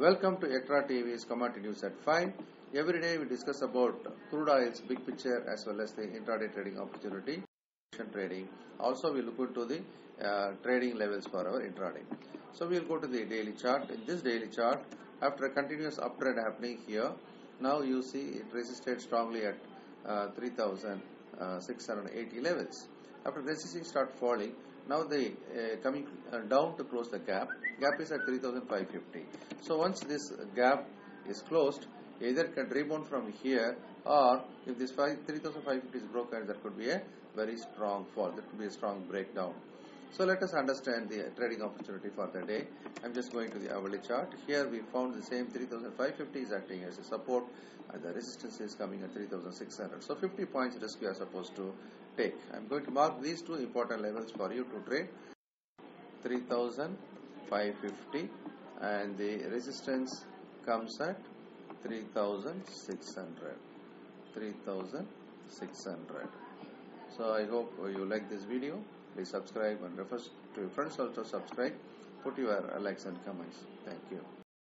Welcome to ECTRA TV's Commodity News at 5. Every day we discuss about crude oil's big picture as well as the intraday trading opportunity, trading. Also we look into the uh, trading levels for our intraday. So we'll go to the daily chart. In this daily chart, after a continuous uptrend happening here, now you see it resisted strongly at uh, 3680 levels. After resisting start falling, now they uh, coming uh, down to close the gap. Gap is at 3550. So once this gap is closed, either it can rebound from here or if this 5, 3550 is broken, there could be a very strong fall. there could be a strong breakdown. So let us understand the trading opportunity for the day. I'm just going to the hourly chart. Here we found the same 3550 is acting as a support and the resistance is coming at 3600. So 50 points risk you are supposed to take. I'm going to mark these two important levels for you to trade. 3550 and the resistance comes at 3600. 3600. So I hope you like this video. Please subscribe and refer to your friends also subscribe. Put your likes and comments. Thank you.